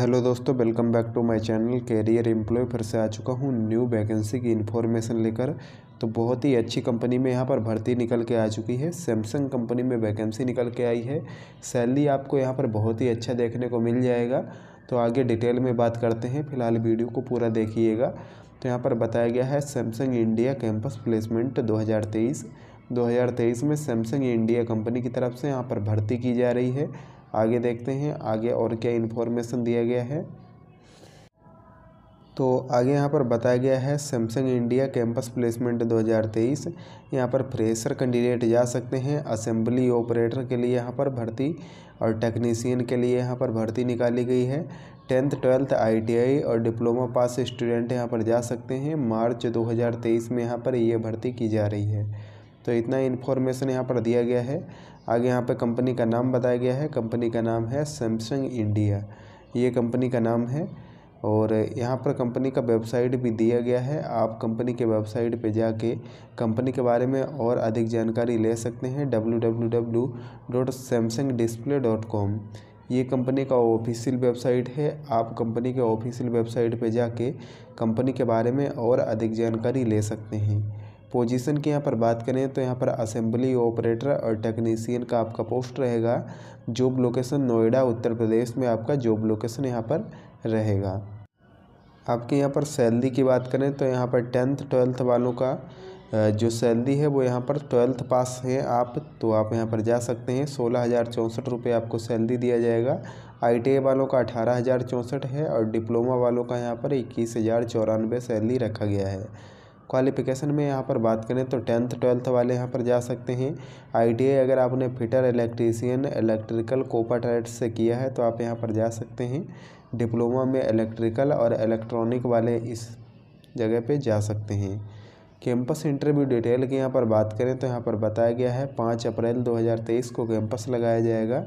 Hello दोस्तों, welcome back to my channel career employ फिर से आ चुका हूँ, न्यू वैकेंसी की इन्फॉर्मेशन लेकर। तो बहुत ही अच्छी कंपनी में यहाँ पर भर्ती निकल के आ चुकी है सैमसंग कंपनी में वैकेंसी निकल के आई है। सैलरी आपको यहाँ पर बहुत ही अच्छा देखने को मिल जाएगा। तो आगे डिटेल में बात करते हैं, फ़िलहाल वीडियो को पूरा देखिएगा। तो यहाँ पर बताया गया है सैमसंग इंडिया कैंपस प्लेसमेंट दो हज़ार में सैमसंग इंडिया कंपनी की तरफ़ से यहाँ पर भर्ती की जा रही है। आगे देखते हैं, आगे और क्या इन्फॉर्मेशन दिया गया है? तो आगे यहाँ पर बताया गया है सैमसंग इंडिया कैंपस प्लेसमेंट 2023 यहाँ पर फ्रेशर कैंडिडेट जा सकते हैं असेंबली ऑपरेटर के लिए यहाँ पर भर्ती और टेक्नीसियन के लिए यहाँ पर भर्ती निकाली गई है। टेंथ ट्वेल्थ आईटीआई और डिप्लोमा पास स्टूडेंट यहाँ पर जा सकते हैं। मार्च 2023 में यहाँ पर ये भर्ती की जा रही है। तो इतना इन्फॉर्मेशन यहाँ पर दिया गया है। आगे यहाँ पर कंपनी का नाम बताया गया है। कंपनी का नाम है सैमसंग इंडिया ये कंपनी का नाम है और यहाँ पर कंपनी का वेबसाइट भी दिया गया है। आप कंपनी के वेबसाइट पे जाके कंपनी के बारे में और अधिक जानकारी ले सकते हैं। W W W dot Samsung display dot com ये कंपनी का ऑफिशियल वेबसाइट है। आप कंपनी के ऑफिशियल वेबसाइट पे जाके कंपनी के बारे में और अधिक जानकारी ले सकते हैं। पोजीशन की यहाँ पर बात करें तो यहाँ पर असेंबली ऑपरेटर और टेक्नीसियन का आपका पोस्ट रहेगा। जॉब लोकेशन नोएडा, उत्तर प्रदेश में आपका जॉब लोकेशन यहाँ पर रहेगा। आपके यहाँ पर सैलरी की बात करें तो यहाँ पर टेंथ ट्वेल्थ वालों का जो सैलरी है वो यहाँ पर ट्वेल्थ पास है आप तो आप यहाँ पर जा सकते हैं। सोलह हज़ार चौंसठ रुपये आपको सैलरी दिया जाएगा। आईटीआई वालों का अठारह हज़ार चौंसठ है और डिप्लोमा वालों का यहाँ पर इक्कीस हज़ार चौरानवे सैलरी रखा गया है। क्वालिफ़िकेशन में यहाँ पर बात करें तो टेंथ ट्वेल्थ वाले यहाँ पर जा सकते हैं। आईटीआई अगर आपने fitter electrician electrical COPA trade से किया है तो आप यहाँ पर जा सकते हैं। डिप्लोमा में इलेक्ट्रिकल और इलेक्ट्रॉनिक वाले इस जगह पे जा सकते हैं। कैंपस इंटरव्यू डिटेल की यहाँ पर बात करें तो यहाँ पर बताया गया है, पाँच अप्रैल 2023 को कैंपस लगाया जाएगा।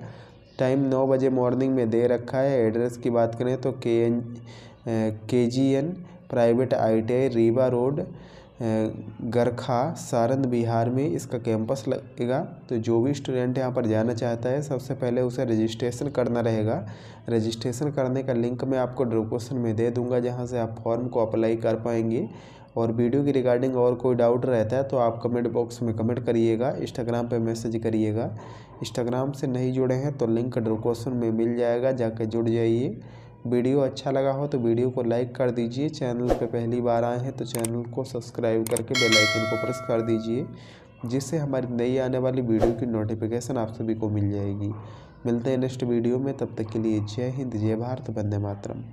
टाइम नौ बजे मॉर्निंग में दे रखा है। एड्रेस की बात करें तो K N K G N private I T Rewa road Garkha, Sarand Bihar में इसका कैंपस लगेगा। तो जो भी स्टूडेंट यहाँ पर जाना चाहता है, सबसे पहले उसे रजिस्ट्रेशन करना रहेगा। रजिस्ट्रेशन करने का लिंक मैं आपको डिस्क्रिप्शन में दे दूँगा, जहाँ से आप फॉर्म को अप्लाई कर पाएँगे। और वीडियो की रिगार्डिंग और कोई डाउट रहता है तो आप कमेंट बॉक्स में कमेंट करिएगा इंस्टाग्राम पे मैसेज करिएगा। इंस्टाग्राम से नहीं जुड़े हैं तो लिंक डिस्क्रिप्शन में मिल जाएगा जाकर जुड़ जाइए। वीडियो अच्छा लगा हो तो वीडियो को लाइक कर दीजिए। चैनल पर पहली बार आए हैं तो चैनल को सब्सक्राइब करके बेल आइकन को प्रेस कर दीजिए, जिससे हमारी नई आने वाली वीडियो की नोटिफिकेशन आप सभी को मिल जाएगी। मिलते हैं नेक्स्ट वीडियो में, तब तक के लिए जय हिंद, जय भारत, वंदे मातरम।